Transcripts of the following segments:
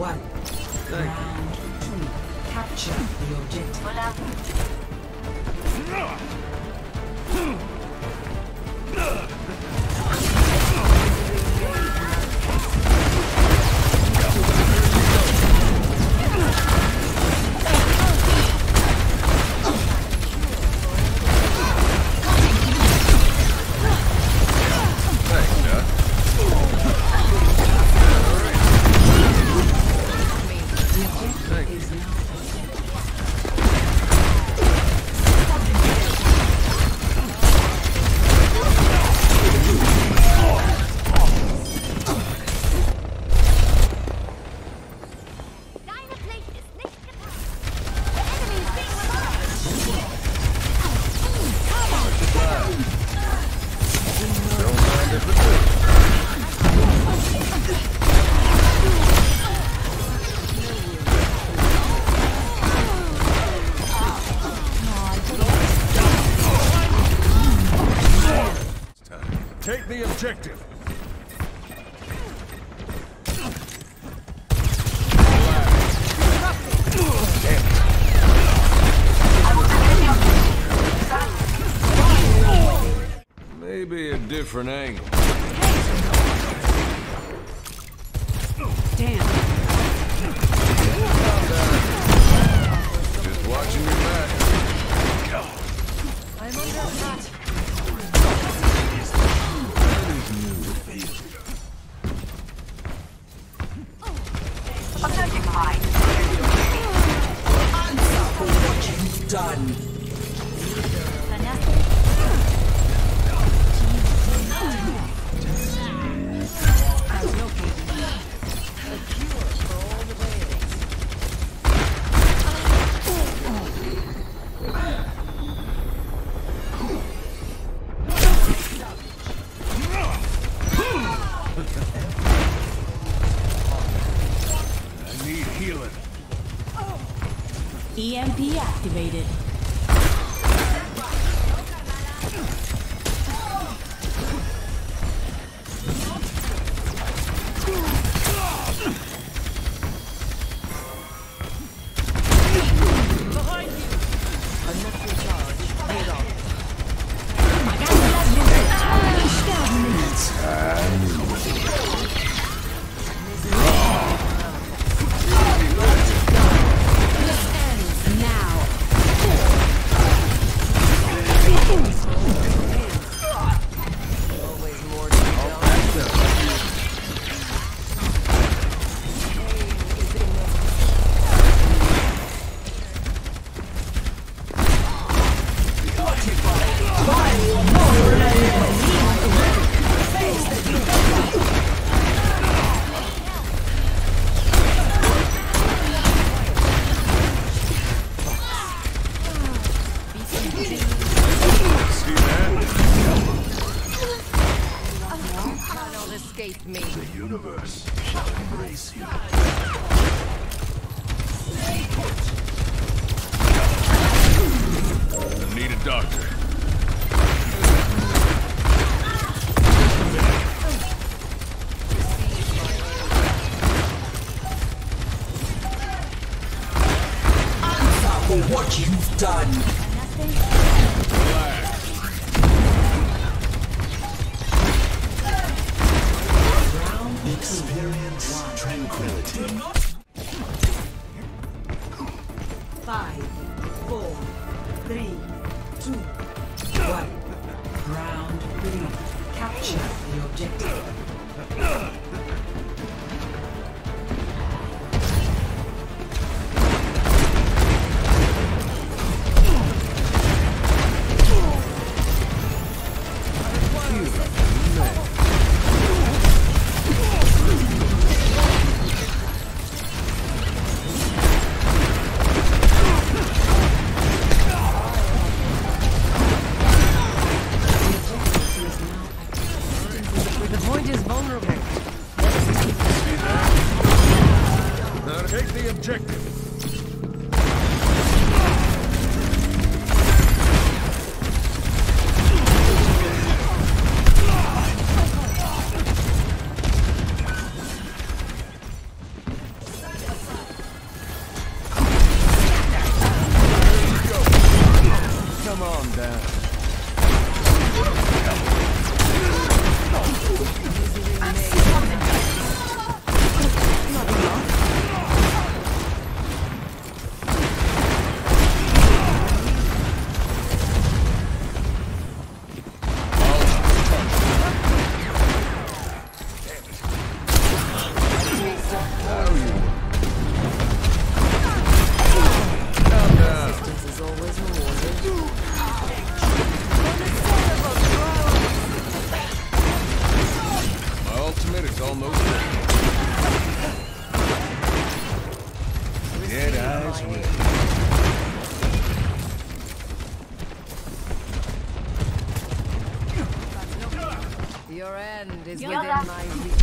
one. Round two. Capture the objective. Take the objective. Maybe a different angle. Damn. Just watching your back. I'm under attack. Done. EMP activated. Escape me. The universe shall embrace you. Need a doctor. For what you've done. Experience tranquility. Five, four, three, two, one. Round three. Capture the objective. that. End is within my reach.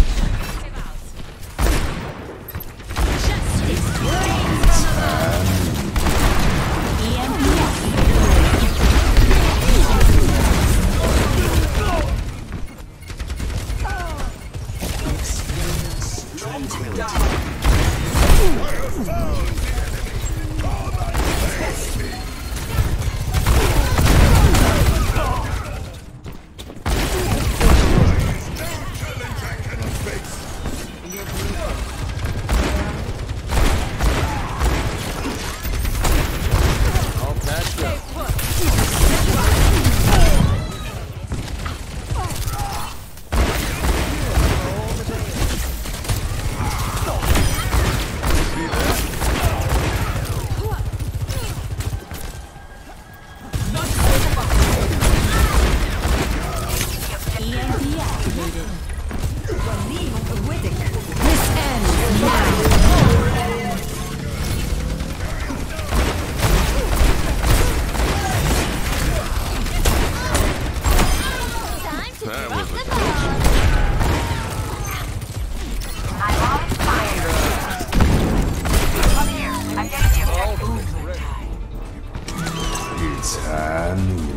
It's high noon.